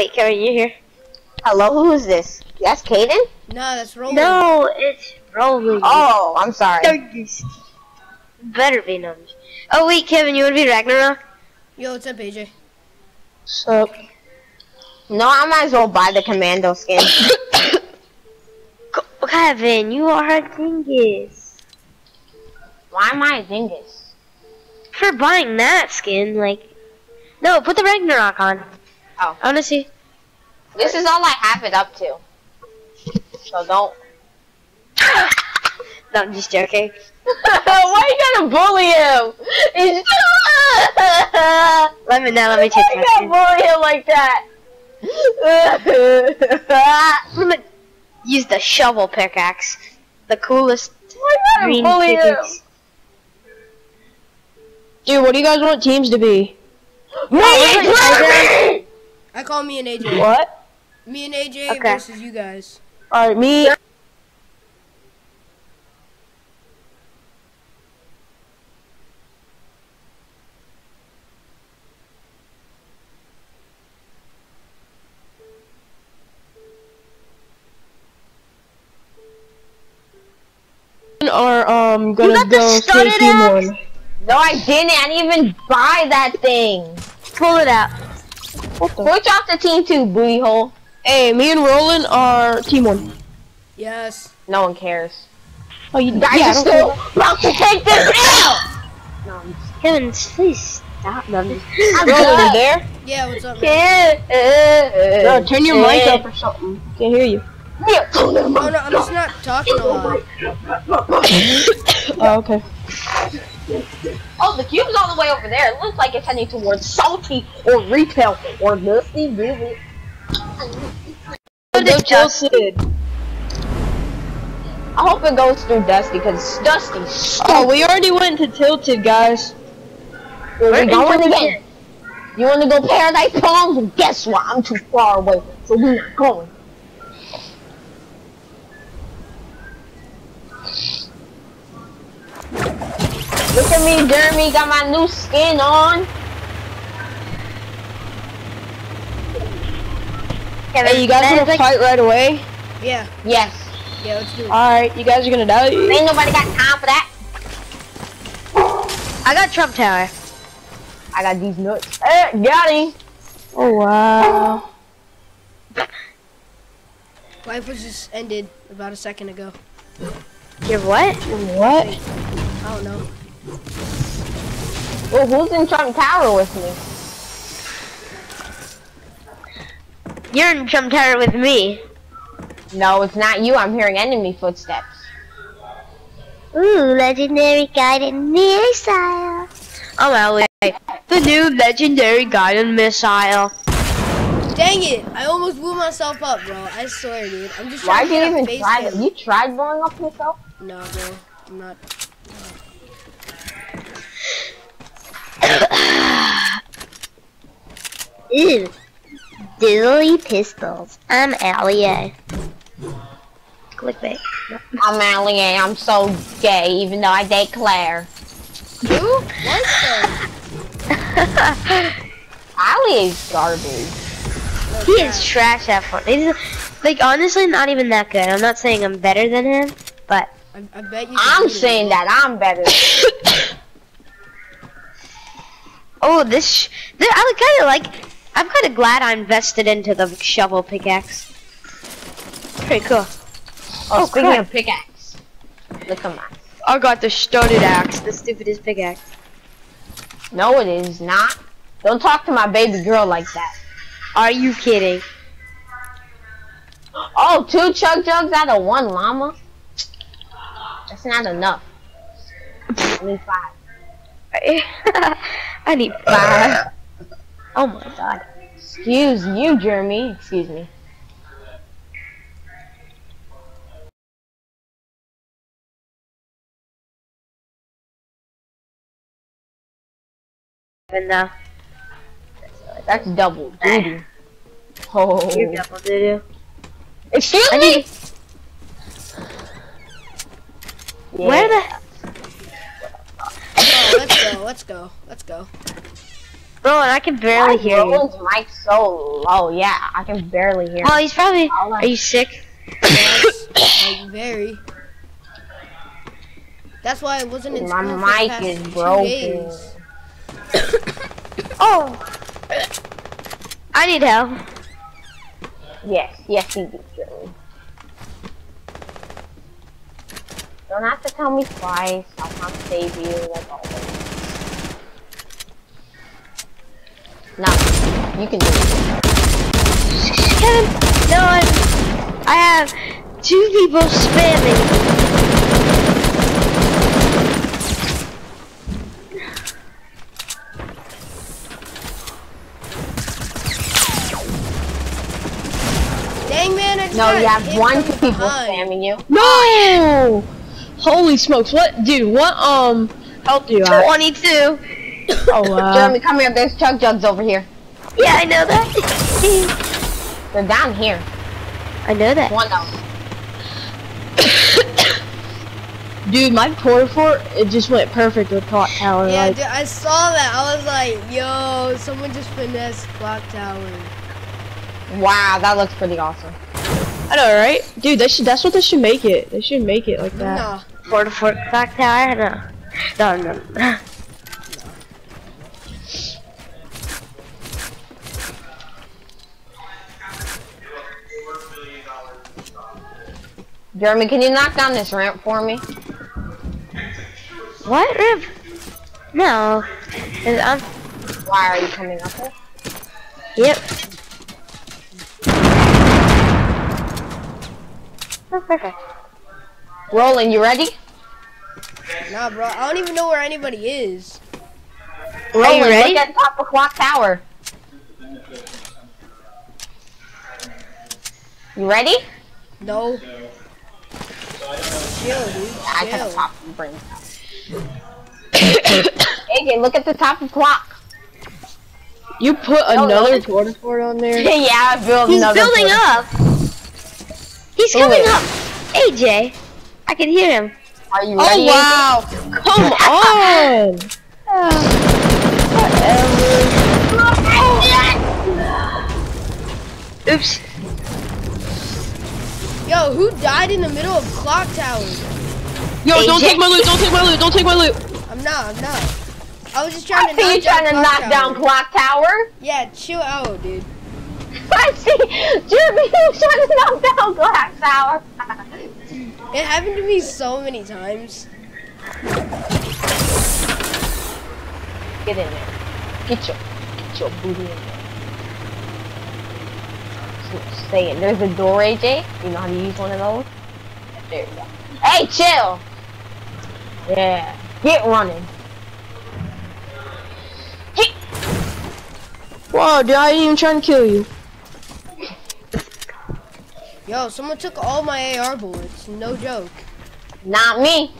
Wait, Kevin, you here? Hello, who is this? That's Caden? No, that's Roland. No, it's rolling. Oh, I'm sorry. Darkness. Better be numbers. Oh wait, Kevin, you wanna be Ragnarok? Yo, what's up, AJ? So, No, I might as well buy the commando skin. Kevin, you are a dingus. Why am I a dingus? For buying that skin, like, no, put the Ragnarok on. Oh. I wanna see. This is all I have it up to. So don't. No, I'm just joking. Why you gotta bully him? Let me now. Let me check Why you gotta bully him like that? I'm gonna use the shovel pickaxe. The coolest Why you green bully him? pickaxe. dude, what do you guys want teams to be? Me Jeremy! I call me and AJ. What? Me and AJ Okay. versus you guys. Alright, me. Are um gonna got go stay studded team axe? one. No, I didn't. I didn't even buy that thing. Pull it out. What the? Switch off the team two, booty hole. Hey, me and Roland are team one. Yes. No one cares. Oh, you Guys yeah, I are don't still care. about to take this out. No, Kevin, please stop. No, I'm just- I'm Roland, you there? Yeah, what's up, man? Bro, turn your mic up or something. Can't hear you. Yeah, Oh, no, I'm just not talking a lot. Oh, okay. Oh, the cube's all the way over there. It looks like it's heading towards salty or retail or dusty movie. Go Tilted. I hope it goes through Dusty because it's Dusty. Oh, we already went to Tilted, guys. Where we in going Tilted? again? You want to go Paradise Palms? Well, guess what? I'm too far away, so we're not going. Look at me, Jeremy. Got my new skin on. Kevin, Hey, you guys that wanna is like- fight right away? Yeah, Yes. yeah, let's do it. Alright, you guys are gonna die. Ain't nobody got time for that. I got Trump Tower. I got these nuts. Hey, got him. Oh, wow. Life was just ended about a second ago. You're what? What? I don't know. Well, who's in Trump Tower with me? You're in Trump Tower with me. No, it's not you. I'm hearing enemy footsteps. Ooh, legendary guided missile. Oh well, wait. The new legendary guided missile. Dang it! I almost blew myself up, bro. I swear, dude. I'm just Why trying did you to even get a face try cam. You tried blowing up yourself? No, bro. I'm not. Ew. Diddly pistols. I'm Allie. Clickbait. I'm Allie. I'm so gay, even though I date Claire. You? What the? Allie is garbage. He is trash at fun. He's like honestly not even that good. I'm not saying I'm better than him, but I, I bet you. I'm can beat him. saying that I'm better. oh this. Sh- th- I kind of like. I'm kind of glad I invested into the shovel pickaxe. Pretty cool. Oh, oh speaking crap. of pickaxe, look at mine. I got the studded axe, the stupidest pickaxe. No, it is not. Don't talk to my baby girl like that. Are you kidding? Oh, two chug jugs out of one llama? That's not enough. Only five. I need five. Oh my god. Excuse you, Jeremy. Excuse me. And now That's double duty. Oh. you're double doo Excuse I me? need. Where the? Oh, let's go. Let's go. Let's go. Bro, and I can barely Why hear you. Roland's mic so low. Oh, yeah, I can barely hear. Well, he's probably. Are you sick? Yes, like very. That's why I wasn't in My school for the mic is two broken. Oh. I need help. Yes, yes, you do, Jeremy. Don't have to tell me twice. I'll come save you like always. No, you can do it. Kevin, no, I, I have two people spamming. Dang man, I No, you have one from people behind. spamming you. No! Holy smokes! What, dude? What um health do you have? 22. Oh wow. Jeremy, come here. There's chug jugs over here. Yeah, I know that. They're down here. I know that. One of them. Dude, my porta fort it just went perfect with clock tower. Yeah, like, dude, I saw that. I was like, yo, someone just finessed clock tower. Wow, that looks pretty awesome. I know, right? Dude, they should. That's what they should make it. They should make it like that. Nah. Fort Fort Clock Tower? No. No, no. Jeremy, can you knock down this ramp for me? What, Rip? No. I'm. Why are you coming up here? Yep. Perfect. Roland, you ready? Nah, bro. I don't even know where anybody is. Are Roland, you ready? look at the top of clock tower. You ready? No. Chill, dude. I got the Chill. top of the brain. AJ, look at the top of clock. You put No, another no. porta fort on there. yeah, I built He's another building one. up. He's coming is? up. AJ. I can hear him. Are you ready? Oh ready? wow! Come on! Oops. Yo, who died in the middle of clock tower? Yo, don't take my loot! Don't take my loot! Don't take my loot! I'm not. I'm not. I was just trying I to see knock you trying to down knock clock down tower. clock tower. Yeah, chill out, dude. I see Jeremy you trying to knock down clock tower. It happened to me so many times. Get in there. Get your, get your booty in there. Just saying, there's a door, AJ. You know how to use one of those? There you go. Hey, chill! Yeah. Get running. Get. Whoa, dude, I ain't even trying to kill you. Yo, someone took all my AR bullets. No joke. Not me.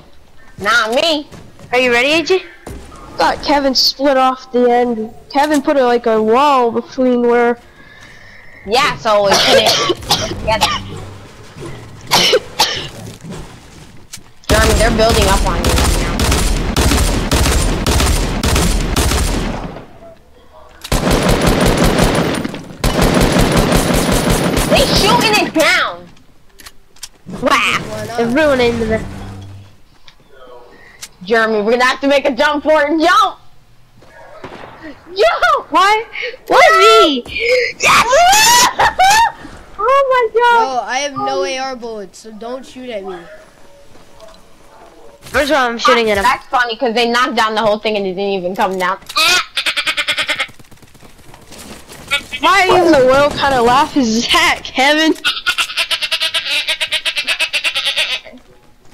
Not me. Are you ready, AJ? Thought Kevin split off the end. Kevin put a, like a wall between where. Yeah, so we couldn't together. Jeremy, they're building up on you right now. They shooting it down. Wow. They're ruining the. Jeremy, we're gonna have to make a jump for it. Jump! Jump! Why? Why me? Yes! oh my god! Yo, I have no oh. AR bullets, so don't shoot at me. First of all, I'm shooting at him. That's funny because they knocked down the whole thing and it didn't even come down. Why in the world kind of laugh is that, Kevin?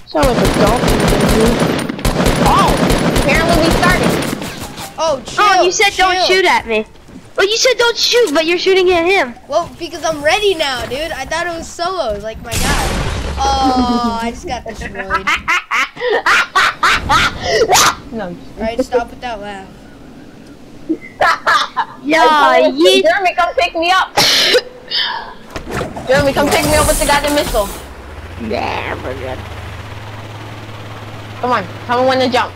Sound like a dolphin. dude. Oh, apparently we started. Oh, chill. Oh, you said don't shoot at me. Well, you said don't shoot, but you're shooting at him. Well, because I'm ready now, dude. I thought it was solos, like my god. Oh, I just got destroyed. no. Alright, stop with that laugh. Yeah, yeet. Jeremy, come pick me up. Jeremy, come pick me up with the goddamn missile. Yeah, we're good. Come on, tell me when to jump.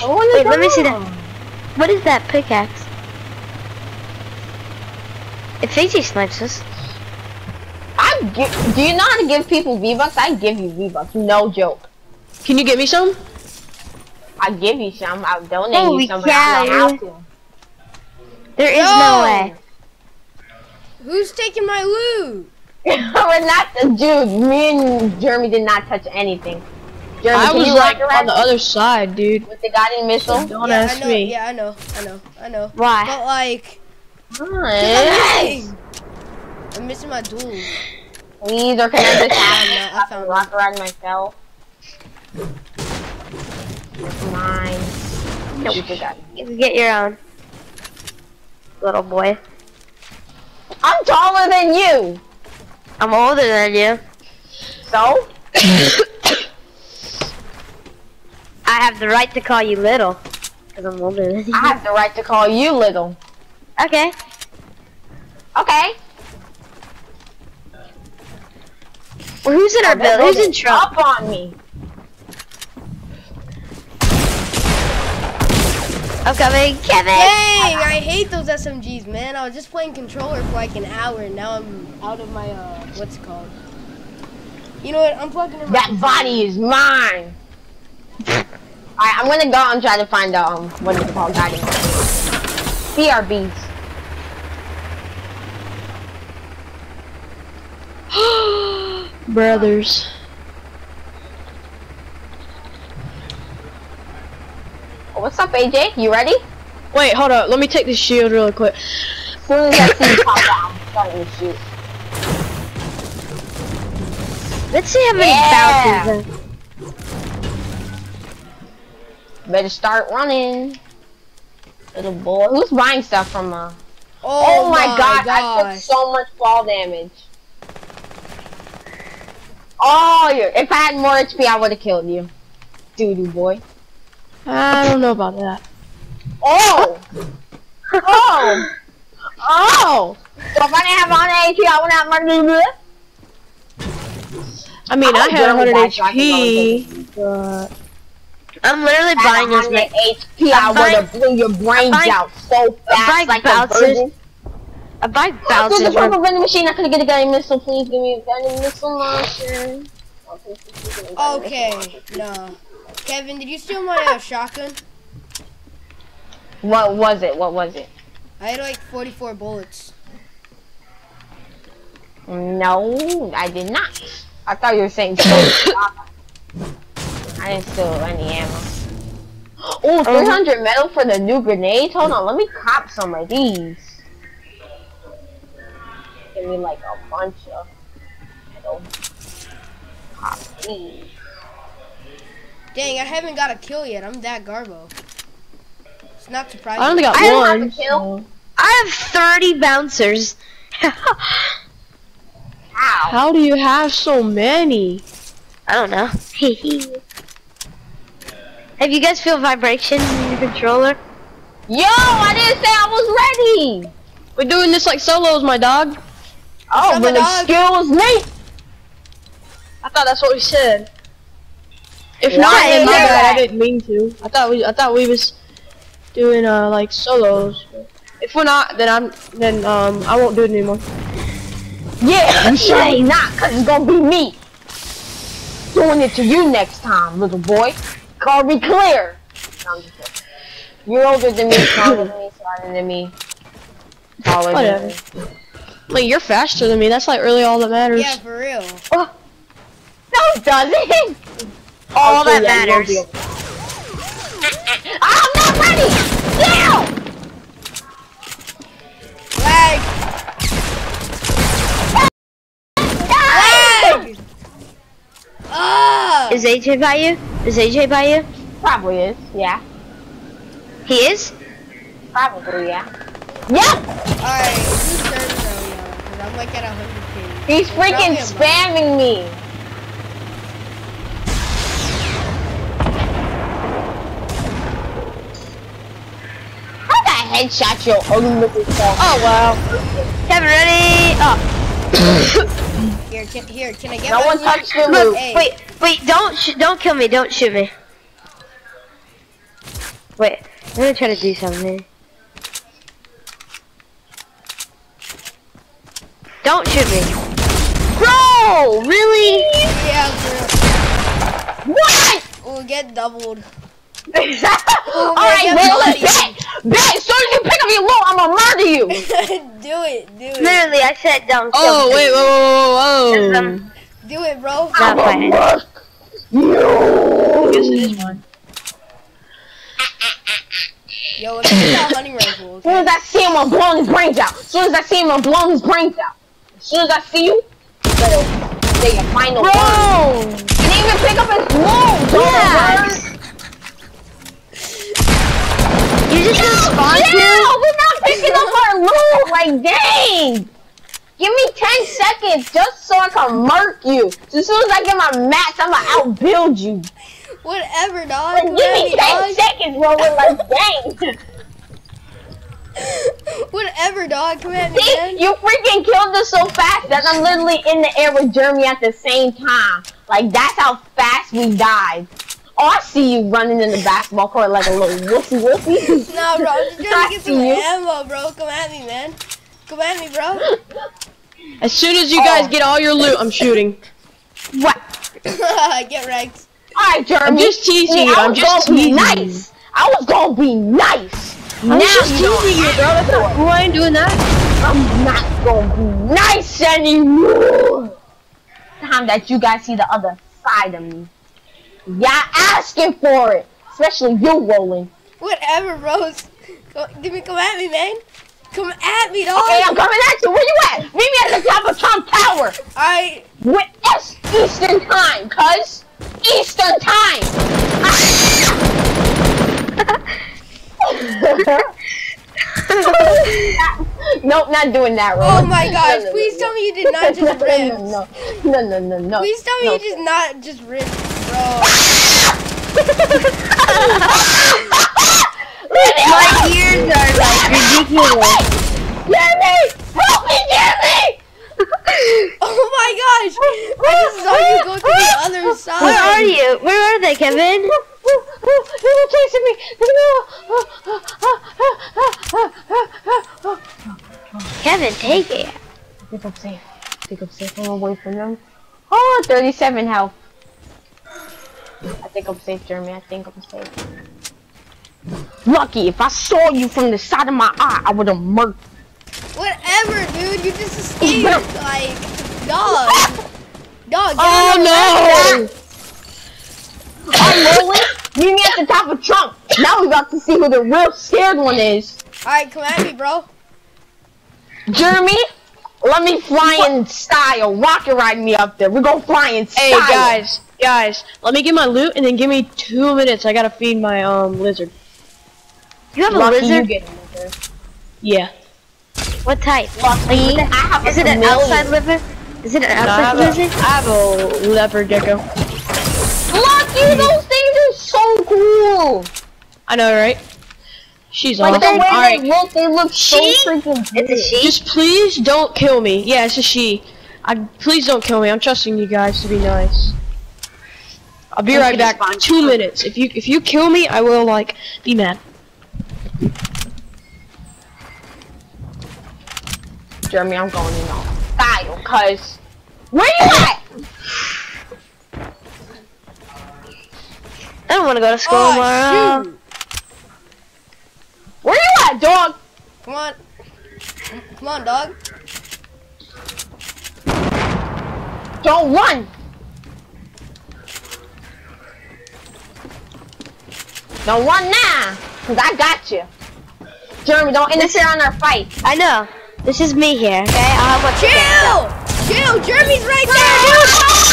Wait, let me see that. What is that pickaxe? If AJ snipes us. I gi- do you know how to give people V-Bucks? I give you V-Bucks, no joke. Can you give me some? I give you some, I'll donate Holy you some, but I don't cow. have to. There is Yo! no way. Who's taking my loot? We're not the dude. Me and Jeremy did not touch anything. Jeremy, I can was you like on the other side, dude. with the guiding missile? Don't yeah, ask I know, me. Yeah, I know, I know, I know. Why? But like, Nice. I'm missing my duel. Please, or can I just I have I found a rock around myself? Mine. No, we forgot. You get your own. Little boy. I'm taller than you. I'm older than you. So? I have the right to call you little. Because I'm older than you. I have the right to call you little. Okay. Okay. Well, who's in our building? Who's in building trouble? Up on me. I'm coming. Kevin! Dang, I hate those SMGs, man. I was just playing controller for like an hour, and now I'm out of my uh, what's it called? You know what? I'm plugging in my That body is mine. Alright, I'm gonna go and try to find out um what is it called guiding. BRBs. Brothers. Oh, what's up, AJ? You ready? Wait, hold up. Let me take this shield really quick. As soon as I see you pop out, I'm starting to shoot. Let's see how many Yeah. bounces. Better start running. Little boy. Who's buying stuff from uh Oh, Oh, my, god, I took so much fall damage. Oh, you if I had more HP, I would have killed you. Doo-doo boy. I don't know about that. Oh! oh! Oh! So if I didn't have 100 HP, I wouldn't have my doo I mean, I, I had 100 barely die so I can HP, but I'm literally buying this. 100 HP, I I'm would have blew your brains buying- out so fast buying like a bouncers. virgin. I buy There's bounces. a worth- purple vending machine. I could have get a guiding missile. Please give me a guiding missile launcher. Okay, no. Kevin, did you steal my uh, shotgun? What was it? What was it? I had like 44 bullets. No, I did not. I thought you were saying so. I didn't steal any ammo. Oh, um, 300 metal for the new grenades? Hold on, let me cop some of these. Give me like a bunch of metal. Cop these. Dang, I haven't got a kill yet. I'm that garbo. It's not surprising. I only got I don't have one. a kill. so- I have 30 bouncers. How? How do you have so many? I don't know. have you guys feel vibration in your controller? Yo, I didn't say I was ready. We're doing this like solos, my dog. Oh, but my dog? excuse me. I thought that's what we said. If Why not, then my bad. I didn't mean to. I thought we, I thought we was doing uh like solos. If we're not, then I'm, then um, I won't do it anymore. Yeah, you surely not, cause it's gonna be me. Doing it to you next time, little boy. Call me clear. No, I'm just. You're older than me, stronger than me, smarter than me. Taller than Whatever. me. Like you're faster than me. That's like really all that matters. Yeah, for real. Oh, no, it doesn't. All Okay, that yeah, matters. Ah, I'm not ready. Ah! Is AJ by you? Is AJ by you? Probably is. Yeah. He is? Probably yeah. Yep. Alright, whose server are we? Because I'm like at 100k. He's freaking spamming me. How the headshot your ugly looking self? Oh, wow. Kevin, ready? Oh. Here, can, here, can I get No one loot? touched your Look, loot. hey, Wait, wait, don't sh don't kill me, don't shoot me. Wait, I'm gonna try to do something. Don't shoot me. Bro, really? Yeah, bro. What? We'll get doubled. All man, right, get well, bloody. Let's bet. Bet. As soon as you pick up your loot, I'm gonna murder you. do it, do it. Literally, I said don't Oh me. wait, whoa, whoa, whoa, whoa. Um, Do it, bro. Not playing. murder you. Yes, it is mine. Yo, let's get that hunting rifle. As soon as I see him, I'm blowing his brains out. As soon as I see him, I'm blowing his brains out. As soon as I see you, you better say your final word. Bro! You didn't even pick up his loot. Yeah. Worry. You just gonna spawn Yeah, we're not picking up our loot. Like, dang. Give me 10 seconds just so I can murk you. So as soon as I get my mats, I'm gonna outbuild you. Whatever, dog. Like, give me me, 10 dog. seconds, bro. We're like, dang. Whatever, dog. Come at me, See, man. you freaking killed us so fast that I'm literally in the air with Jeremy at the same time. Like, that's how fast we died. I see you running in the basketball court like a little wussy wussy. Nah, bro. I'm just I trying to get some you. ammo, bro. Come at me, man. Come at me, bro. As soon as you guys Oh. get all your loot, I'm shooting. What? get wrecked. Alright, Jeremy. I'm just teasing you, I I'm just gonna teasing you. nice. I was gonna be nice. I'm now just you don't teasing you, bro. That's not cool. I ain't doing that. I'm not gonna be nice anymore. Time that you guys see the other side of me. Y'all asking for it. Especially you, Roland. Whatever, bros. Go, give me, come at me, man. Come at me, dog. Okay, I'm coming at you. Where you at? Meet me at the top of Trump Tower. Alright. With S Eastern time, cuz. Eastern time. nope, not doing that, Oh my gosh. no, no, Please no. tell me you did not just rip. No, no, no, no, no. Please tell me you did not just rip. My ears are like ridiculous. Jeremy! Help me, Jeremy! Oh my gosh. I just saw you go to the other side. Where are you? Where are they, Kevin? They're chasing me! Kevin, take it. I think I'm safe. I think I'm safe. I'm away from them. Oh, 37 health. I think I'm safe, Jeremy. I think I'm safe. Lucky, if I saw you from the side of my eye, I would have murked. Whatever, dude. You just escaped. like, dog. Dog, get Oh on the no! Oh, I'm rolling. Meet me at the top of Trump. Now we about to see who the real scared one is. Alright, come at me, bro. Jeremy, let me fly in style. Rocket ride me up there. We're gonna fly in style. Hey guys, guys, let me get my loot and then give me two minutes. I gotta feed my um lizard. You have a Lucky you lizard? get a lizard. Yeah. What type? Lucky, I Is it an chameleon. outside lizard? Is it an I outside have, a, lizard? I have a leopard gecko. Lucky, those things are so cool. I know, right? She's Like awesome. the way Alright, they look, they look so She? freaking good. It's a sheep. just please don't kill me. Yeah, it's a she. I please don't kill me. I'm trusting you guys to be nice. I'll be I'm right back. spawn Two you. minutes. If you if you kill me, I will like be mad. Jeremy, I'm going in on style, cuz. Where you at? I don't want to go to school Oh, tomorrow. shoot. Where you at, dog? Come on. Come on, dog. Don't run. Don't run now, cause I got you. Jeremy, don't interfere on our fight. I know. This is me here, okay? I'll have one Chill! Chill! Jeremy's right there!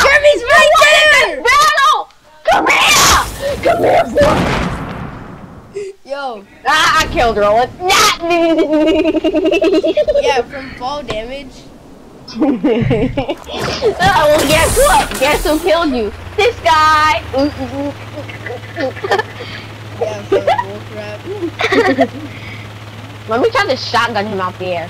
Jeremy's right there! Battle! Come here! Come here, boy! Yo, Ah, I killed Roland. Not me! yeah, from fall damage. oh, well, guess what? Guess who killed you? This guy! Yeah, from bullcrap. Let me try to shotgun him out there.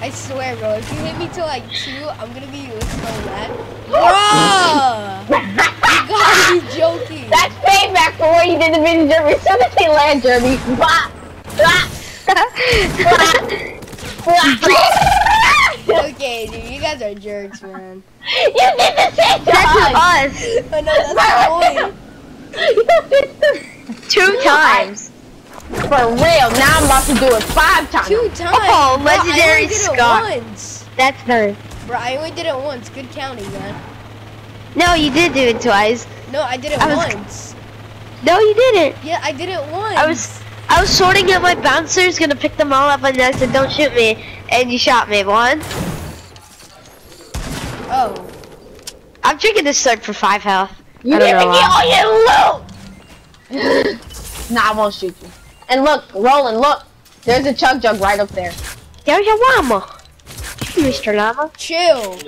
I swear, bro, if you hit me to like two, I'm gonna be so mad. Bruh! gotta be joking. That's payback for what you did to me, Jeremy. As soon as they land, Jeremy. Blah, blah, blah. okay, dude, you guys are jerks, man. You did the same That's time. us. I know that's the point. You did the Two times. For real, now I'm about to do it five times. Two times. Oh, Bro, I legendary only did Scott. It once. That's her. Bro, I only did it once. Good counting, man. No, you did do it twice. No, I did it I was- once. No, you didn't. Yeah, I did it once. I was I was sorting out my bouncers, gonna pick them all up, and I said, "Don't shoot me," and you shot me. One. Oh. I'm drinking this sword for five health. You I don't didn't get all your loot! Nah, I won't shoot you. And look, Roland, look. There's a chug jug right up there. There's a llama. Mr. Llama. Chill.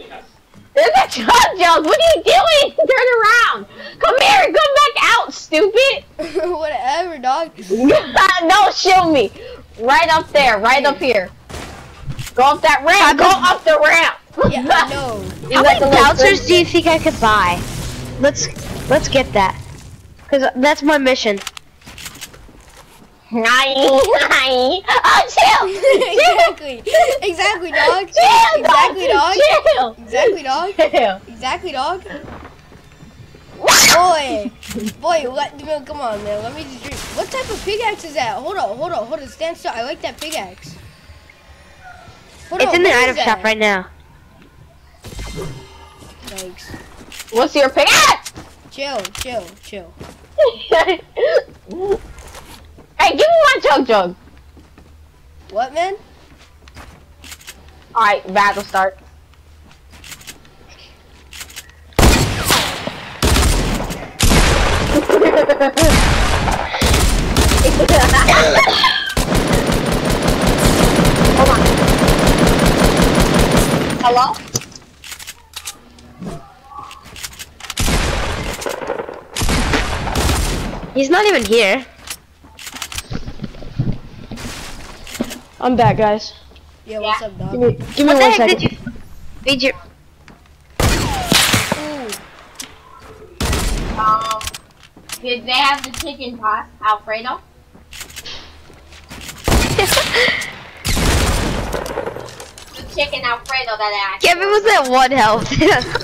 There's a chug jug. What are you doing? Turn around. Come here. Come back out, stupid. Whatever, dog. no, shoot me. Right up there. Right up here. Go up that ramp. Go up the ramp. Yeah, I know. How many bouncers do you think I could buy? Let's let's get that. Cause that's my mission. Nine, nine. Oh, chill. exactly. Exactly, dog. Chill, Exactly, dog. Chill. Exactly, dog. Chill. Exactly, dog. Boy, boy, let no, come on, man. Let me just drink. What type of pickaxe is that? Hold on, hold on, hold on. Stand still. I like that pickaxe. Hold It's on, in the what is item shop that? right now. Thanks. What's your pick? Chill, chill, chill. hey, give me my chug jug. What, man? Alright, battle start. Hello? He's not even here. I'm back, guys. Yeah, what's up, Give dog? me, give me What the one heck did you feed your? Ooh, Um, did they have the chicken pot, Alfredo? The chicken Alfredo that I Kevin was at one health.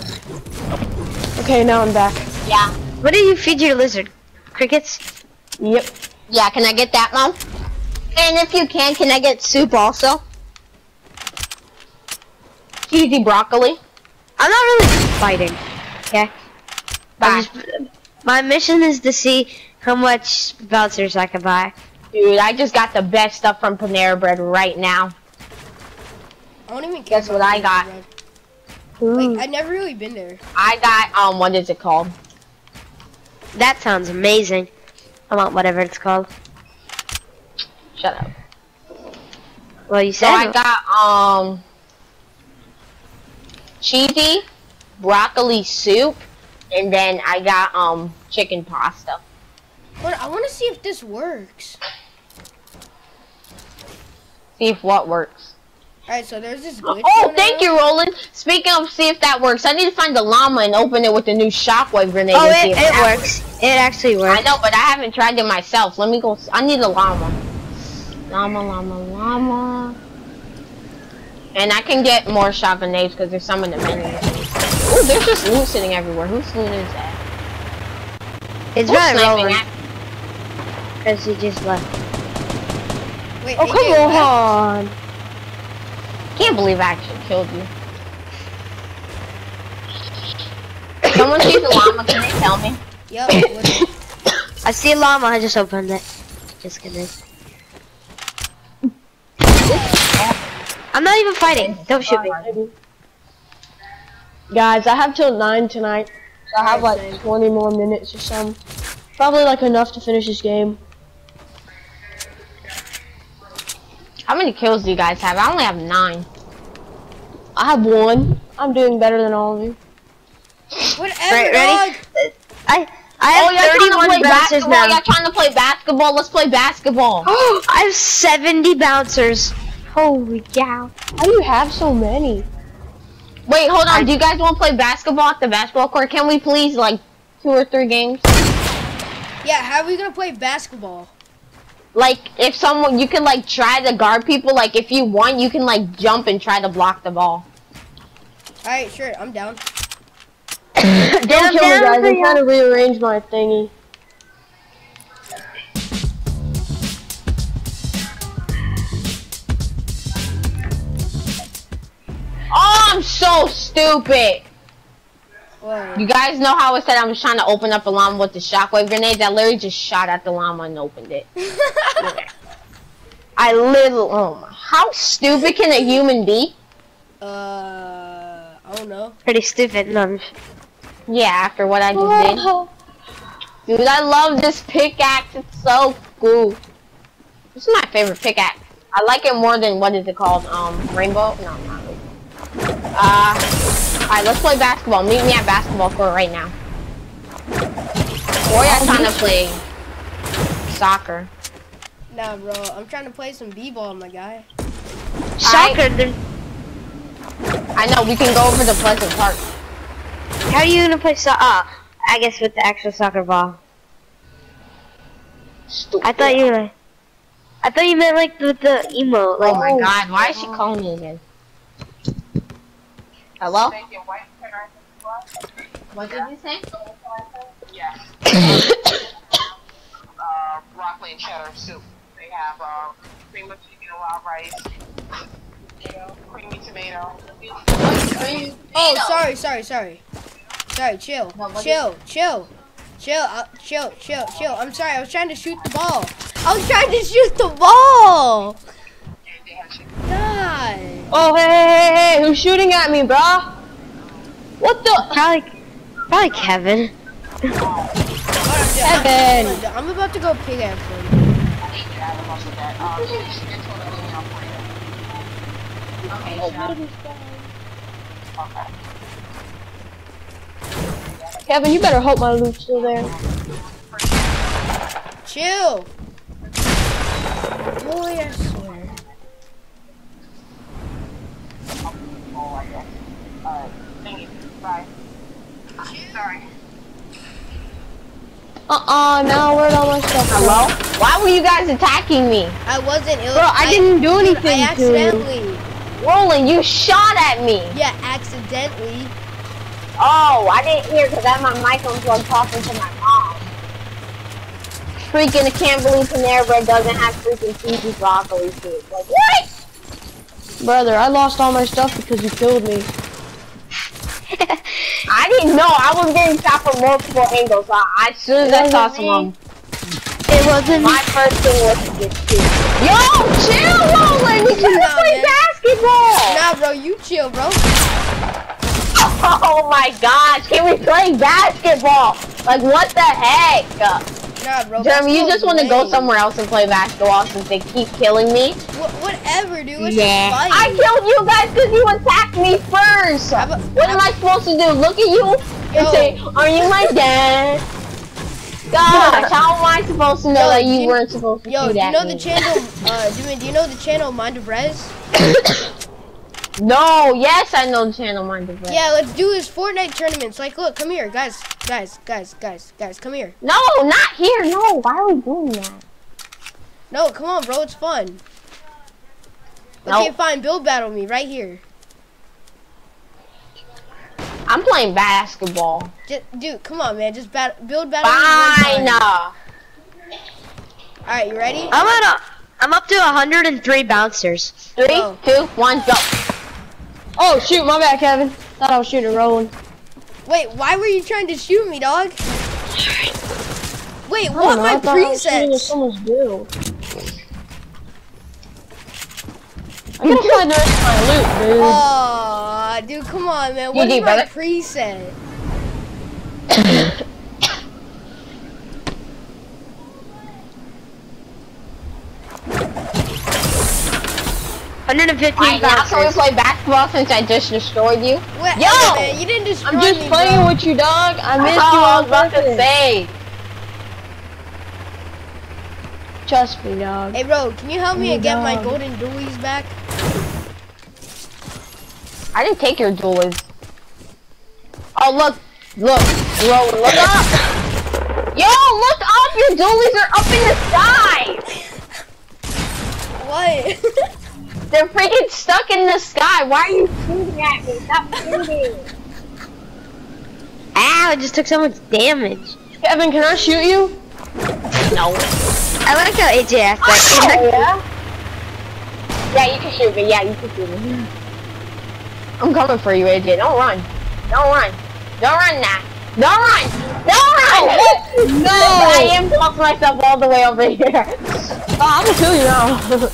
Okay, now I'm back. Yeah. what did you feed your lizard? Crickets? Yep. Yeah, can I get that, Mom? And if you can, can I get soup also? Cheesy broccoli. I'm not really fighting. Okay. Bye. Just, my mission is to see how much bouncers I can buy. Dude, I just got the best stuff from Panera Bread right now. I don't even. Guess what I got? Like, I've never really been there. I got, um, what is it called? That sounds amazing. I want whatever it's called. Shut up. Well, you said. So said I got, um, cheesy broccoli soup, and then I got, um, chicken pasta. But I want to see if this works. See if what works. Alright, so there's this glitch. Oh, thank you, Roland. Speaking of, see if that works. I need to find the llama and open it with the new shockwave grenade. Oh, it, if it that works. It actually works. I know, but I haven't tried it myself. Let me go. I need a llama. Llama, llama, llama. And I can get more shot grenades because there's some in the menu. Ooh, there's just loot sitting everywhere. Whose loot is that? It's Who's not sniping rolling at? because he just left. Oh, Wait, Oh, come on. I can't believe I actually killed you. Someone sees a llama. Can they tell me? What- I see a llama. I just opened it. Just kidding. I'm not even fighting. Don't shoot me. Guys, I have till 9 tonight. So I have like 20 more minutes or some. Probably like enough to finish this game. How many kills do you guys have? I only have nine. I have one. I'm doing better than all of you. whatever, Right, ready? dog. I I have oh, you're trying to 31 bouncers basketball? now. You're trying to play basketball? Let's play basketball. I have 70 bouncers. Holy cow. How do you have so many? Wait, hold on. I- Do you guys want to play basketball at the basketball court? Can we please, like, two or three games. Yeah, how are we gonna play basketball? Like if someone you can like try to guard people. Like if you want, you can like jump and try to block the ball. Alright, sure, I'm down. Don't kill me, guys. I'm trying to rearrange my thingy. Oh, I'm so stupid. Whoa. You guys know how I said I was trying to open up a llama with the shockwave grenade? I literally just shot at the llama and opened it. I literally, oh my, how stupid can a human be? uh, I don't. Pretty stupid. No. Yeah, after what I just did. Dude, I love this pickaxe. It's so cool. This is my favorite pickaxe. I like it more than, what is it called? Um, Rainbow? No, not Rainbow. Uh, alright, let's play basketball. Meet me at basketball court right now. Or I'm trying to play soccer. Nah, bro, I'm trying to play some b-ball, my guy. Soccer. then I know, we can go over to Pleasant Park. How are you gonna play soccer? Ah, I guess with the actual soccer ball. Stupid. I thought you were. I thought you meant like with the emote. Like, Oh my god, why is she calling me again? Hello? What did you say? uh, broccoli and cheddar soup. They have uh, cream of chicken and wild rice, you know, creamy tomato. Oh, sorry, sorry, sorry. Sorry, chill. No, chill, chill. Chill, uh, chill, chill, chill. I'm sorry, I was trying to shoot the ball. I was trying to shoot the ball! And they have chicken. God. Oh, hey, hey, hey, hey, who's shooting at me, bro? What the? probably, probably Kevin. Kevin. I'm about to go pig at him. I ate that. I lost that. Um, she gets one of them out for. Okay, Okay. Kevin, you better hope my loot's still there. Chill. Boy, I swear. Oh, I guess. Uh, thank you. Bye. Sorry. Uh-uh, now where'd all my stuff? Hello? Why were you guys attacking me? I wasn't ill. Bro, I didn't do dude, anything I to you. Accidentally. Roland, you shot at me. Yeah, accidentally. Oh, I didn't hear because I had my mic unplugged talking to my mom. Freaking, I can't believe Panera Bread doesn't have freaking cheesy broccoli soup. Like, what? Brother, I lost all my stuff because you killed me. I didn't know. I was getting shot from multiple angles. So I, as soon as I It saw wasn't someone, It wasn't. my first thing was to get shot. Yo, chill, Roland. We should Nah, play basketball. Nah, bro, you chill, bro. Oh my gosh, can we play basketball? Like, what the heck? Nah, bro. Jeremy, you just want to go somewhere else and play basketball since they keep killing me? Wha- whatever, dude. Let's Yeah. I killed you guys because you attacked me first. About- What am I supposed to do? Look at you and Yo. say, "Are you my dad?" Gosh, how am I supposed to know Yo, that you you- weren't supposed to Yo, shoot do you know the channel? Uh, do you, do you know the channel Mind of Rez? No, yes, I know the channel, mind the Yeah, let's do his Fortnite tournaments. Like, look, come here, guys, guys, guys, guys, guys, come here. No, not here. No, why are we doing that? No, come on, bro, it's fun. No. Okay, fine, build battle me right here. I'm playing basketball. Just, dude, come on, man, just bat- build battle me. one Fine. All right, you ready? I'm at a. I'm up to 103 bouncers. Three, Go. two, one, go. Oh, shoot, my bad, Kevin. Thought I was shooting Roland. Wait, why were you trying to shoot me, dog? Wait, what know, my I thought I was shooting at presets? someone's build. I gotta find the rest of my loot, dude. Aw, dude, come on, man. What GG, is my brother. preset? 115 Alright, now can we play basketball since I just destroyed you? What, Yo! man, you didn't destroy me. I'm just me, playing bro. with you, dog. I That's missed all you I on was about to say. Trust me, dog. Hey, bro, can you help me Oh, and get my dog. golden dualies back? I didn't take your dualies. Oh look, look. Roland, look up! Yo, look up! Your dualies are up in the sky! What? They're freaking stuck in the sky. Why are you shooting at me? Stop shooting. Ow, I just took so much damage. Kevin, can I shoot you? No. I like how AJ asked Oh, yeah? Yeah, you can shoot me. Yeah, you can shoot me. I'm coming for you, AJ. Don't run. Don't run. Don't run now. Don't run. Don't run. No. I am tossing myself all the way over here. Oh, I'm gonna kill you now.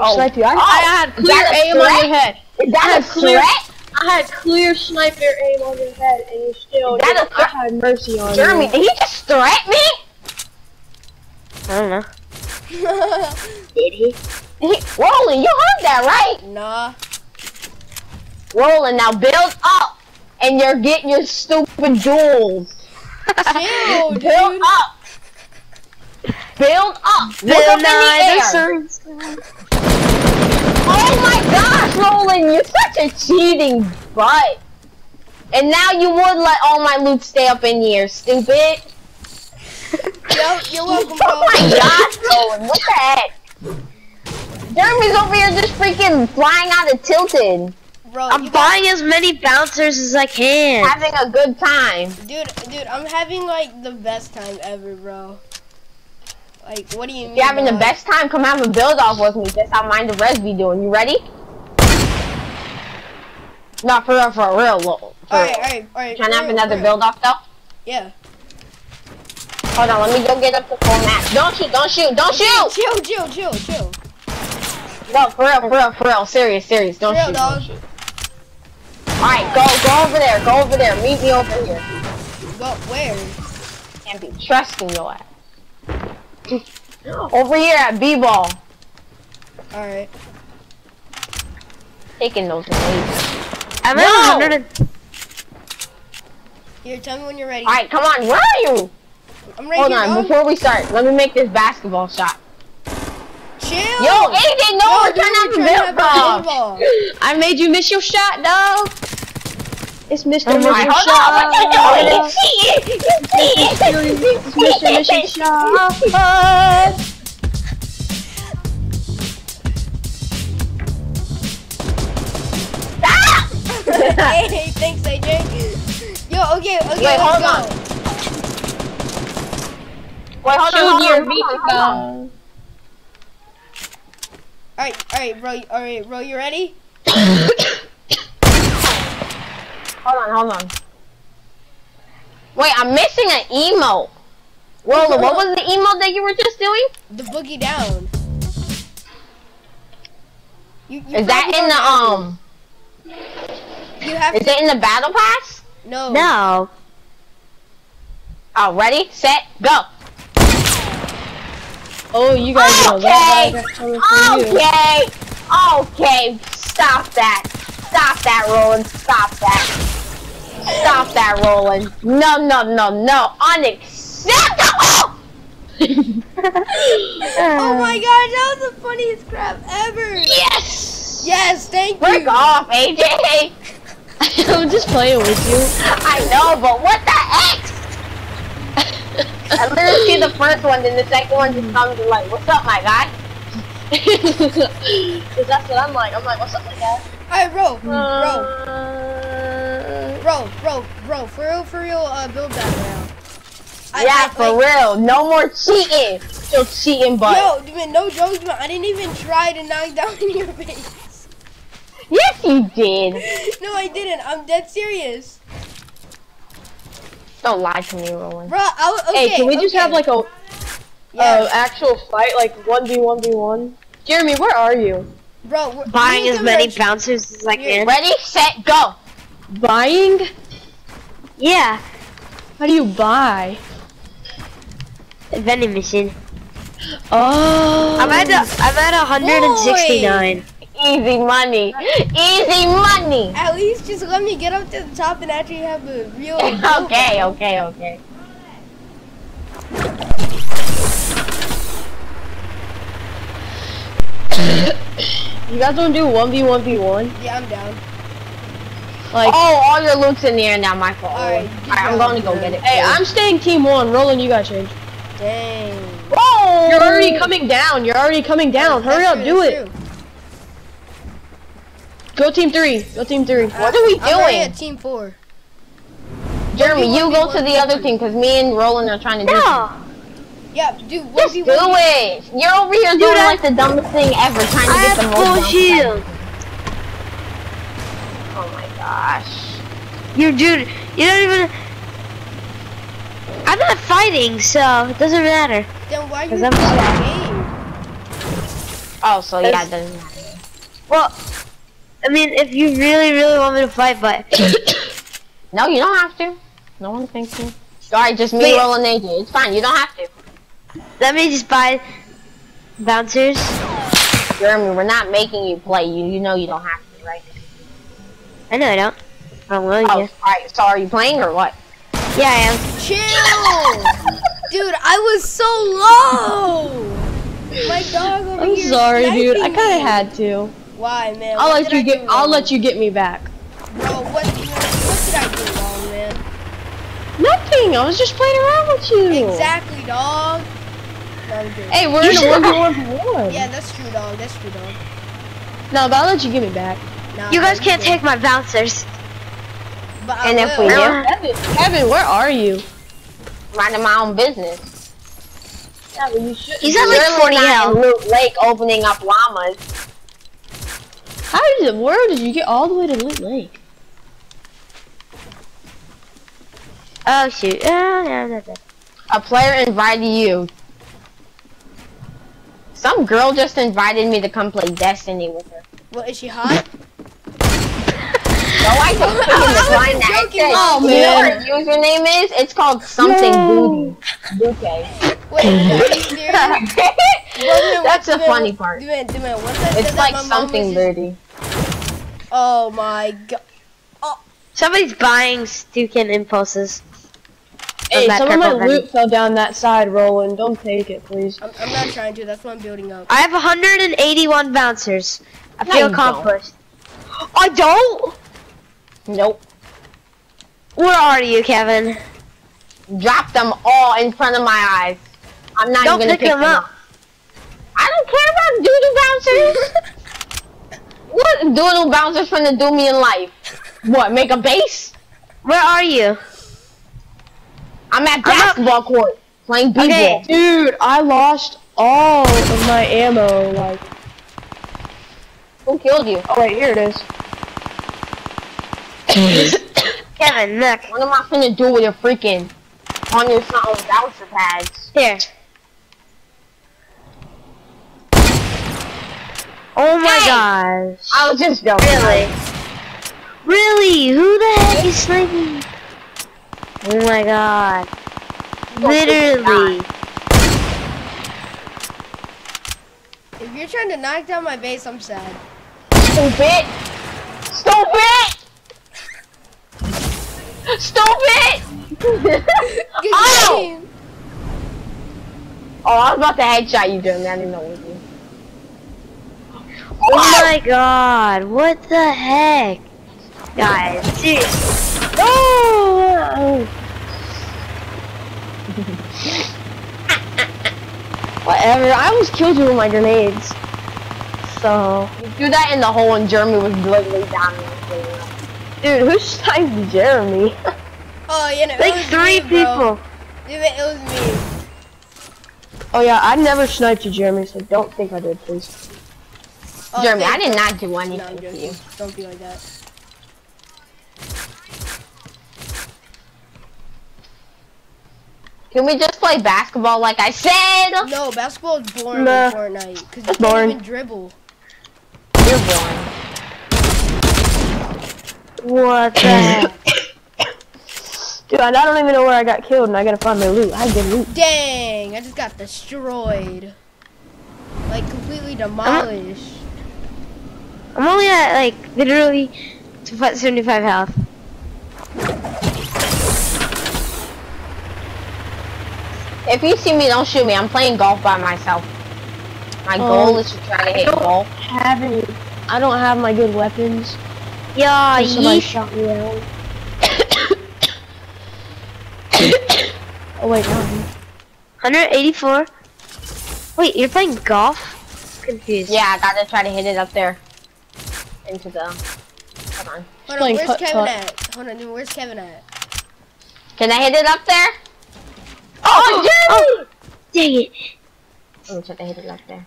Oh, Snipe you. I, Oh, I had clear that a aim on your head. Is that I a had clear- threat? I had clear sniper aim on your head, and you still. That did- a I threat? had mercy on you. Jeremy, you. did he just threat me? I don't know. Did he? he Roland, you heard that, right? nah. Roland, now build up. And you're getting your stupid dualies. Chill, Build dude. up. Build up. Look Bill up in the air. Oh my gosh, Roland, you're such a cheating butt. And now you would let all my loot stay up in here, stupid. Yo, you're oh welcome, Oh my gosh, Roland, what the heck? Jeremy's over here just freaking flying out of tilted, Bro, I'm got- buying as many bouncers as I can. having a good time. dude, dude, I'm having like the best time ever, bro. Like, what do you mean? You're having the best time, come have a build off with me. That's how Mind of Rez be doing. You ready? Not for real, for real. For All right, real. all right, all right. Trying to have another for- build off though? Yeah. Hold on, let me go get up the full map. Don't shoot, don't shoot, don't shoot! Chill, chill, chill, chill. No, for real, for real, for real. Serious, serious. Don't Real shoot, dog. don't shoot. Alright, go, go over there, go over there. Meet me over here. Go where? Can't be trusting your ass. Over here at B-ball. All right. Taking those nades. I'm No! at 100. Here, tell me when you're ready. Alright, come on, where are you? I'm ready. Hold here, on, dog. before we start, let me make this basketball shot. Chill. Yo, AJ, no, Yo, we're trying to have a we're to build have a build off. off. I made you miss your shot, dog. It's Mr. Oh my- Missing Alright, hold on, what Shot. you doing? Cheating! You cheating! It's Mr. Missing Shot. Stop! hey, thanks, AJ. Yo, okay, okay, Wait, let's hold go. on. Wait, hold on, hold on, hold on, hold on. All right, all right, bro. All right, bro. You ready? Hold on, hold on. Wait, I'm missing an emote. Rolla, what was the emote that you were just doing? The boogie down. You, you Is that in the don't um? You have Is to. it in the battle pass? No. No. Oh, ready, set, go. Oh, you guys know that. I got coming you. Okay, okay, stop that. Stop that, Roland. Stop that. Stop that, Roland. No, no, no, no. Unacceptable! Oh my god, that was the funniest crap ever. Yes! Yes, thank Break you. off, AJ! I'm just playing with you. I know, but what the heck? I literally see the first one, then the second one just comes and like, what's up, my guy? Cause that's what I'm like. I'm like, what's up, my guy? All right, bro, bro, Uh, bro, bro, bro. For real, for real. Uh, build that now. I- yeah, I- for like, real. No more cheating. Still cheating, but Yo, dude, no jokes, man. I didn't even try to knock down your base. yes, you did. No, I didn't. I'm dead serious, Don't lie to me, Roland. bro. I, okay, Hey, can we just have like a Yeah, uh, actual fight, like one v one v one? Jeremy, where are you? Bro? we're- Buying as many bouncers as I can. Ready, set, go. Buying? Yeah. How do you buy? A vending machine. Oh. I'm at a, I'm at 169. Easy money. Easy money. At least just let me get up to the top and actually have a real. okay, okay, okay. You guys want to do one v one v one? Yeah, I'm down. Like, oh, all your loot's in the air now, my fault. Alright, Alright, I'm going to go get it. hey, I'm staying team one. Roland, you got change. Dang. Whoa! You're already coming down. You're already coming down. Hurry up, do it. true. Go team three. Go team three. Uh, what are we I'm already doing? at team four. Jeremy, you go to the other team because me and Roland are trying to do No. Yeah, dude. what Just do it! You're over here Dude, doing I- like the dumbest thing ever, trying to I get the most full shield. Oh my gosh. You're dude, you don't even. I'm not fighting, so it doesn't matter. Then why are you I'm the game? Oh, so yeah, it doesn't matter. Well, I mean, if you really, really want me to fight, but No, you don't have to. No one thinks you. Sorry, just me, Wait. Roland, AJ. It's fine, you don't have to. Let me just buy bouncers. Jeremy, we're not making you play. You you know you don't have to, right? I know I don't. I'm willing Oh, to. alright, so are you playing or what? Yeah, I am. Chill, dude. I was so low. My dog over I'm here sorry, dude. I kind of me. had to. Why, man? I'll What let you I get. I'll wrong? let you get me back. Bro, what, what did I do wrong, man? Nothing. I was just playing around with you. Exactly, dog. No, I'm joking. Hey, we're You in a one v one for one. Yeah, that's true, dog. That's true, dog. No, but I'll let you get me back. Nah, You guys can't take my bouncers. But I And if will. we do, Uh, Kevin, Kevin, where are you? minding my own business. Yeah, but you should. He's at like 40 not health. Loot Lake opening up llamas. How did it? Where did you get all the way to Loot Lake? Oh shoot. Uh, no, no, no. A player invited you. Some girl just invited me to come play Destiny with her. What is she hot? So I can I freaking was decline that. joking, It says, oh, you man. know what her username is? It's called something No. booty. Bouquet. Wait, are you serious? Roman, That's the Roman, funny part. Dude, dude, once I said It's that, like my mom something was just- booty. Oh my god. Oh. Somebody's buying Stukin impulses. Hey, that some of my purple loot fell down that side, Roland. Don't take it, please. I'm, I'm not trying to. That's what I'm building up. I have 181 bouncers. I No, feel you don't. accomplished. I don't. Nope. Where are you, Kevin? Drop them all in front of my eyes. I'm not Don't even gonna pick them up. I don't care about doodle bouncers. what doodle bouncers finna do me in life? What, make a base? Where are you? I'm at I'm basketball court playing b-ball. Okay. Dude, I lost all of my ammo. Like, Who killed you? oh wait, here it is. Kevin, look. What am I finna do with your freaking on your something bouncer pads? Here. Oh my Hey! gosh. I was just joking. Really? Really? Who the heck is sniping? Oh my god. Literally. If you're trying to knock down my base, I'm sad. Stupid! Stupid! Stupid! Good Oh! oh, I was about to headshot you, Jeremy. I didn't know it was you. Oh my god. What the heck? Guys, seriously. Oh! Whatever. I almost killed you with my grenades. So, You threw that in the hole and Jeremy was literally down dude, who sniped Jeremy? Oh, you know, it Like was three me, people. Dude, it was me. oh yeah, I never sniped you, Jeremy. So don't think I did, please. Oh, Jeremy, I did not do anything to you. Don't be like that. Can we just play basketball like I said? No, basketball is boring Nah. in Fortnite because you That's can't boring. even dribble. You're boring. What the heck? Dude, I don't even know where I got killed, and I gotta find my loot. I get loot. Dang, I just got destroyed. Like completely demolished. I'm only at like literally 75 health. If you see me, don't shoot me. I'm playing golf by myself. My Oh. goal um, is to try to hit golf. Haven't. I don't have my good weapons. Yeah, Somebody yeesh. shot me out. oh wait, no. 184. Wait, you're playing golf? Confused. Yeah, I gotta try to hit it up there. Into the. Hold on. Hold on, where's Kevin putt. at? Hold on, where's Kevin at? Can I hit it up there? Oh, oh, dang it. I'm gonna try to hit it up there.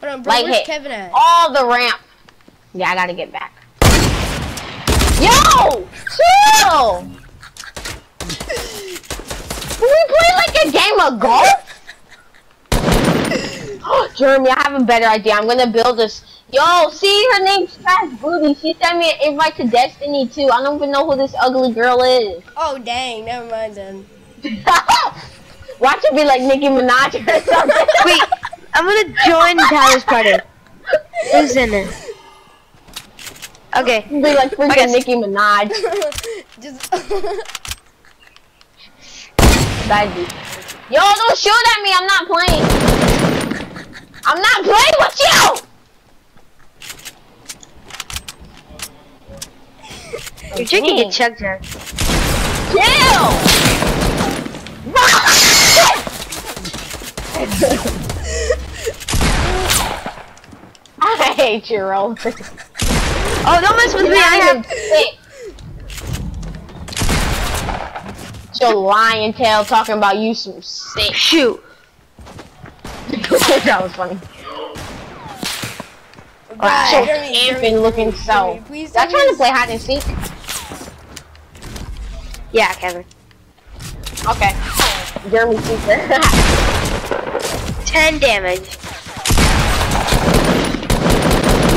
Hold on, bro, Light where's hit. Kevin at? All the ramp. Yeah, I gotta get back. Yo! Chill! we play like a game of golf? Jeremy, I have a better idea. I'm gonna build this. Yo, see her name's Fast Booty. She sent me an invite to Destiny too. I don't even know who this ugly girl is. Oh, dang, never mind then. Watch it be like Nicki Minaj or something. Wait, I'm gonna join Tyler's party. Who's in it? Okay. be like freaking guess- Nicki Minaj. Just. That'd be. Yo, don't shoot at me. I'm not playing. I'm not playing with you. You're drinking a chug jug. Chill. I hate you, Roll. Oh, don't mess with me. I have. Your lion tail talking about you some sick. Shoot. that was funny. Bye, So Jeremy, camping looking so. Jeremy, Please Y'all trying to play hide and seek? Yeah, Kevin. Okay. Jeremy Seeker. 10 damage.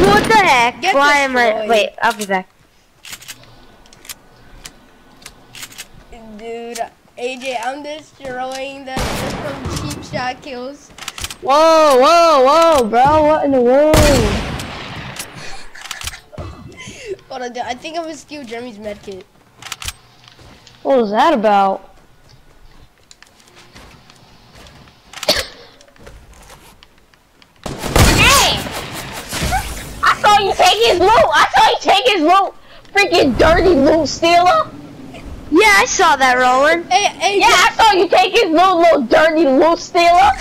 What the heck? Get Why am I? Wait, I'll be back. Dude, AJ, I'm destroying them just from cheap shot kills. Whoa, whoa, whoa, bro! What in the world? Hold on, dude, I think I'm gonna steal Jeremy's medkit. What was that about? His loot! Freaking dirty loot stealer! Yeah, I saw that rolling. Hey, hey, Yeah, I saw you take his loot, little dirty loot stealer!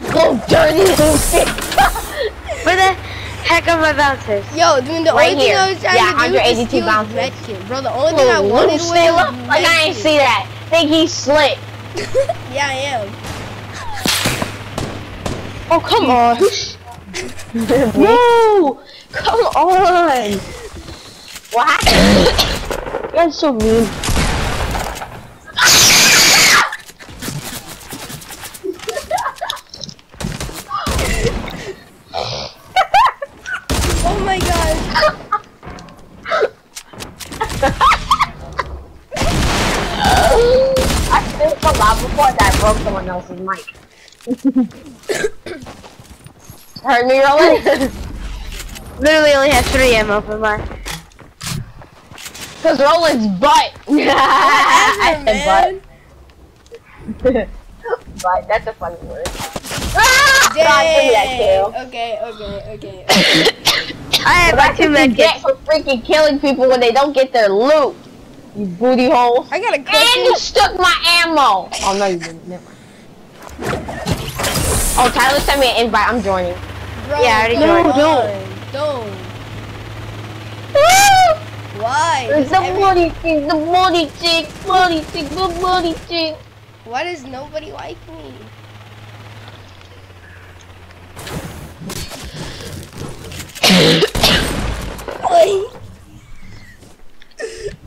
Little dirty loot stealer! Where the heck are my bouncers? yo, dude, the Right only thing. I was trying Yeah, to do was 182 steal his bounces. medkit, bro. The only thing I little wanted loot was stealer? his Like I ain't medkit. see that. Think he's slick. Yeah, I am. Oh, come mm. on! no! Come on! What happened? You guys so mean. Oh my god. I spilled so loud before that I broke someone else's mic. Heard me rolling? Literally only have three ammo for mine. Cause Roland's butt. I Whatever, said butt. butt. That's a funny word. Ah! God, give me that kill. Dang. Okay, okay, okay. okay. I have That's my two what you get for freaking killing people when they don't get their loot. You booty hole. I got a And you question. stuck my ammo. Oh no, you didn't. Never mind. Oh, Tyler sent me an invite. I'm joining. Bro, Yeah, I already come joined. on. Don't. Woo! Why? Does the every- booty chick, the booty chick, booty chick, the booty chick. Why does nobody like me?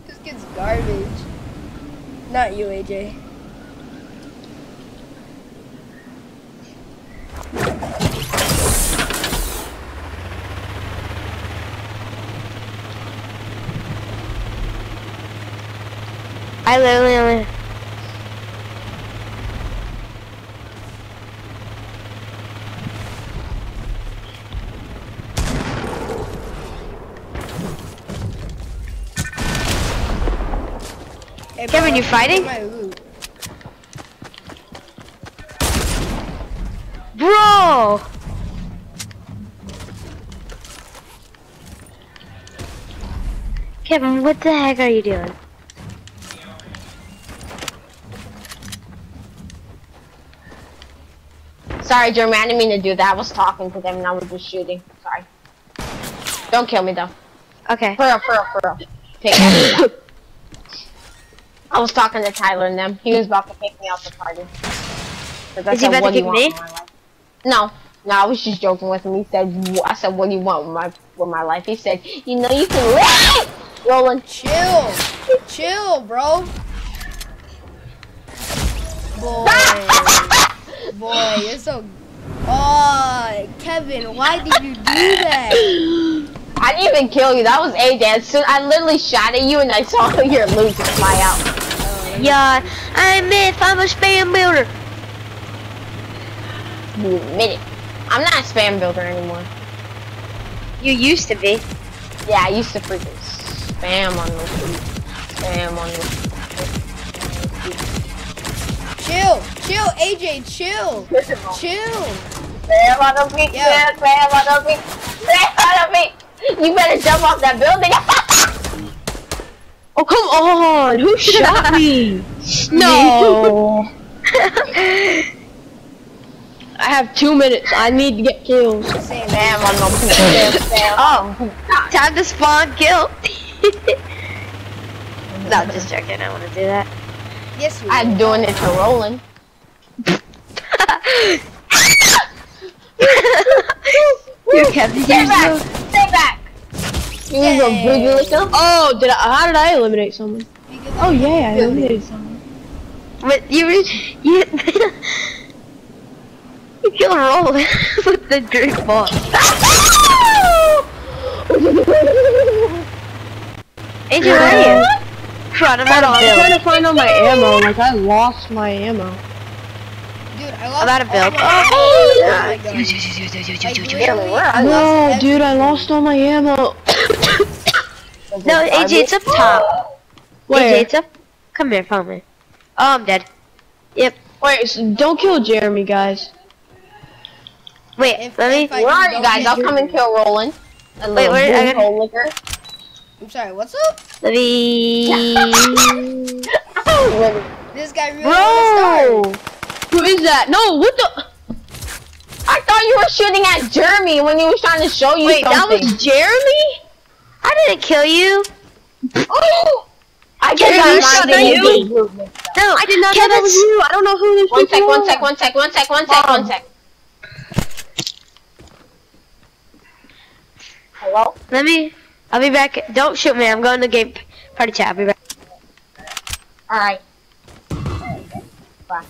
This kid's garbage. Not you, AJ. I literally only. Hey, Kevin, you fighting? Bro! Kevin, what the heck are you doing? Sorry, Jeremy, I didn't mean to do that. I was talking to them and I was just shooting. Sorry. Don't kill me though. Okay. For real, for real, for real. Take that. I was talking to Tyler and them. He was about to kick me out the party. 'Cause I Is he about to you kick want me?" with my life?" No, no, I was just joking with him. He said, I said, what do you want with my with my life? He said, you know, you can live. Rolling. Chill. Chill, bro. Boy. Boy, you're so. Oh, Kevin, why did you do that? I didn't even kill you. That was a dance. I literally shot at you and I saw your loot just fly out. Yeah, I'm myth. I'm a spam builder. You admit it. I'm not a spam builder anymore. You used to be. Yeah, I used to freaking spam on the loot. Spam on the Chill. Chill, AJ, chill. Chill. Spam on the feet. Yeah. Spam on the feet. Spam on the feet. You better jump off that building. Oh come on! Who shot me? no. I have two minutes. I need to get kills. Same. Spam on the feet. Spam, spam. Oh, time to spawn kill. no, just checking. I want to do that. Yes, you I'm will. doing it to Roland. you kept Stay back. Stay back. You need a Yay. booty licker? Oh, did I? How did I eliminate someone? Because Oh yeah, I eliminated someone. But you re- you you kill roll with the drink ball. AJ, where are you? Front of that I'm build. trying to find all my ammo. Like I lost my ammo. Dude, I lost I'm out of build. Oh, oh my god. I Yeah, literally- where are I you? lost No, dude, I lost all my ammo. No, AJ, it's up top. AJ, Where? it's up. Come here, follow me. Oh, I'm dead. Yep. Wait, so don't kill Jeremy, guys. Wait, If- let me. Where are you guys? I'll come and kill Roland. A Wait, where- I booty gotta- hole licker. I'm sorry, what's up? Let me. This guy really wanna. Who is that? No, what the? I thought you were shooting at Jeremy when he was trying to show you Wait, that was Jeremy? I didn't kill you. Oh! I Jeremy, did you shot see you. No, I did not know that was you. I don't know who this One sec, one sec, one sec, one sec, one sec, one sec. Hello? Let me. I'll be back. Don't shoot me. I'm going to game party chat. I'll be back. Alright. Bye.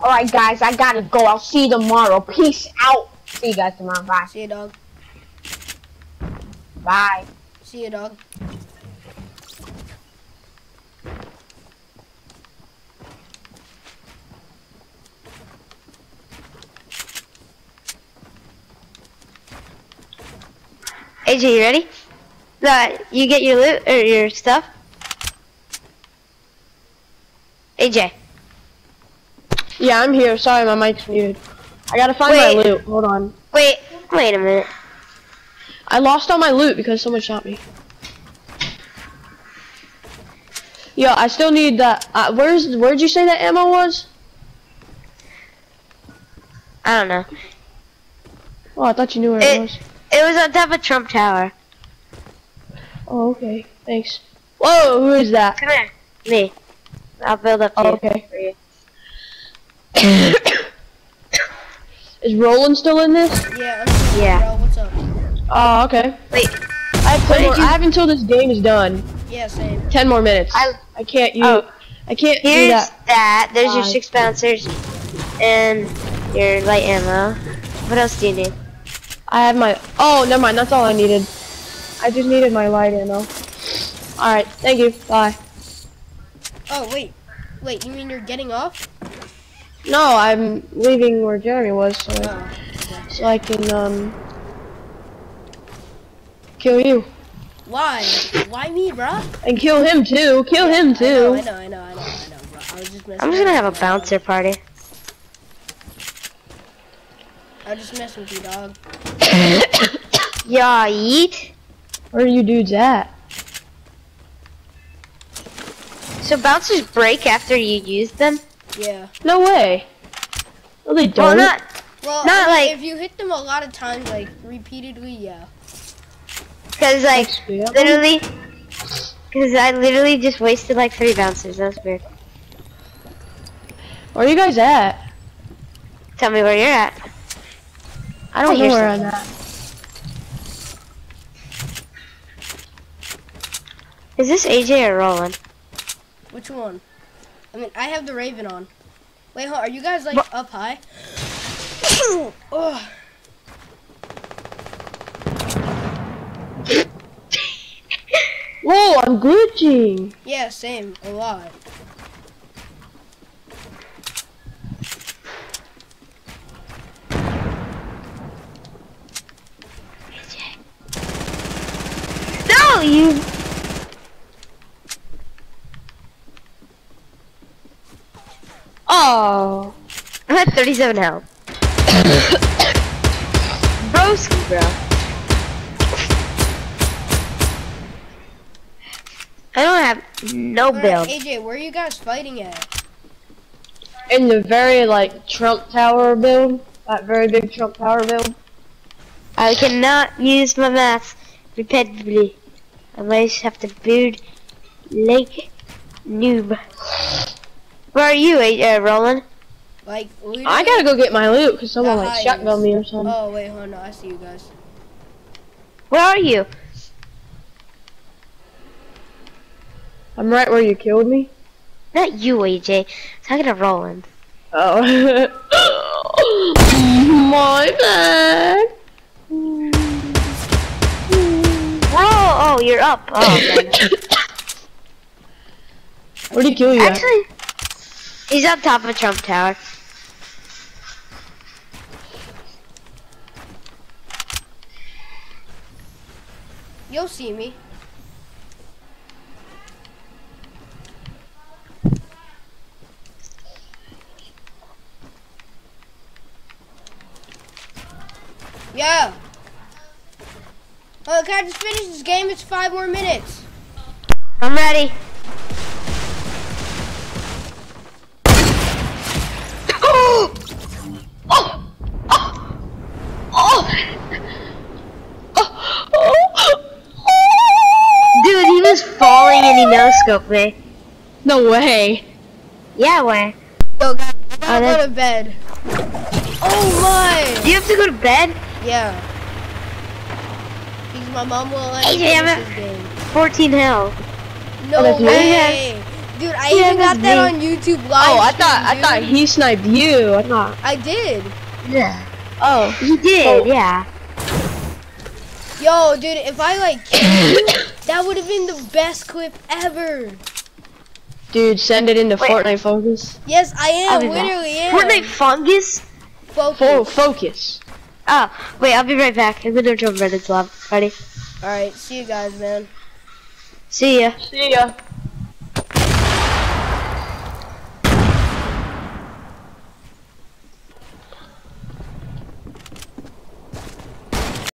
Alright guys, I gotta go. I'll see you tomorrow. Peace out. See you guys tomorrow. Bye. See you, dog. Bye. See you, dog. AJ, you ready? No, you get your loot or your stuff. AJ. Yeah, I'm here. Sorry, my mic's muted. I gotta find my loot. Hold on. Wait. Wait a minute. I lost all my loot because someone shot me. Yo, I still need that. Uh, where's where'd you say that ammo was? I don't know. Oh, I thought you knew where it, It- was. It was on top of Trump Tower. Oh, okay. Thanks. Whoa, who is that? Come here. Me. I'll build up to Oh, you. okay. for you. Is Roland still in this? Yeah, Yeah. bro. What's up? Oh, okay. Wait. I have, ten more, you- I have until this game is done. Yeah, same. Ten more minutes. I- I can't use. Oh. I can't do Here's that. that. There's your ah, six bouncers and your light ammo. What else do you need? I have my. Oh, never mind. That's all I needed. I just needed my light ammo. All right. Thank you. Bye. Oh, wait. Wait, you mean you're getting off? No, I'm leaving where Jeremy was, so I, Oh. so I can um kill you Why? Why me, bro? and kill him too. Kill him I know, too. I know, I know, I know, I know, bro. I was just messing I'm just gonna have a with you, dog. bouncer party. I just messing with you, dog. Yeah, eat. Where are you dudes at? So bouncers break after you use them? Yeah. No way. No, they Well, don't. Well, not. Well, Not I mean, like- if you hit them a lot of times, like repeatedly, yeah. Because, like, literally. Because I literally just wasted like three bouncers. That's weird. Where are you guys at? Tell me where you're at. I I don't don't know hear where something. I'm at. Is this AJ or Roland? Which one? I mean, I have the Raven on. Wait, hold, are you guys like What? up high? Ugh. Whoa, I'm glitching. Yeah, same, a lot. No, you. Oh. I'm at 37 health. Broski, bro. I don't have no Alright, build. AJ, where are you guys fighting at? In the very like Trump Tower build, that very big Trump Tower build. I cannot use my math repetitively. I might just have to build Lake Noob. Where are you, uh, Roland? Like, I gotta go get my loot because someone like highest. shotgun me or something. Oh, wait, hold on, I see you guys. Where are you? I'm right where you killed me. Not you, AJ. Talking to Roland. Oh. my bad. Oh, you're up. Oh. Where'd he kill you? at? Actually, he's on top of Trump Tower. You'll see me. Yeah. Oh, can I just finish this game? It's five more minutes. I'm ready. Dude, he was falling and he no scoped me. No way. Yeah, way. Yo, guys, I gotta Oh, go to bed. Oh my! You have to go to bed? Yeah. Because my mom won't let me Hey, damn finish it. this game. 14 hell. No oh, that's me. way! Dude, I Yeah, even got that me. on YouTube live. Oh, I thought I thought he sniped you. I thought. I did. Yeah. Oh. He did, Oh. yeah. Yo, dude, if I like you, that would have been the best clip ever. Dude, send it into Wait. Fortnite focus. Yes, I I'll am. do that. Literally am. Fortnite fungus? Focus. Full focus. Oh, wait, I'll be right back. I'm gonna jump Reddit's lab. Ready? All right, see you guys, man. See ya. See ya.